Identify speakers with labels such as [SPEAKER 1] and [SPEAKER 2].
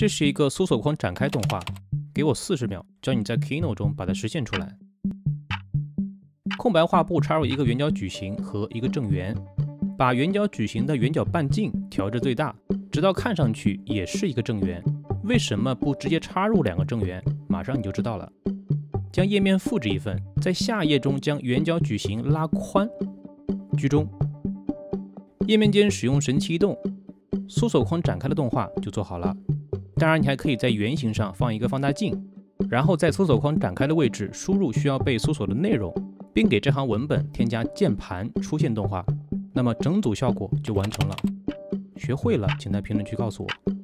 [SPEAKER 1] 这是一个搜索框展开动画，给我四十秒，教你在 Keynote 中把它实现出来。空白画布插入一个圆角矩形和一个正圆，把圆角矩形的圆角半径调至最大，直到看上去也是一个正圆。为什么不直接插入两个正圆？马上你就知道了。将页面复制一份，在下页中将圆角矩形拉宽，居中。页面间使用神奇移动，搜索框展开的动画就做好了。当然，你还可以在圆形上放一个放大镜，然后在搜索框展开的位置输入需要被搜索的内容，并给这行文本添加键盘出现动画，那么整组效果就完成了。学会了，请在评论区告诉我。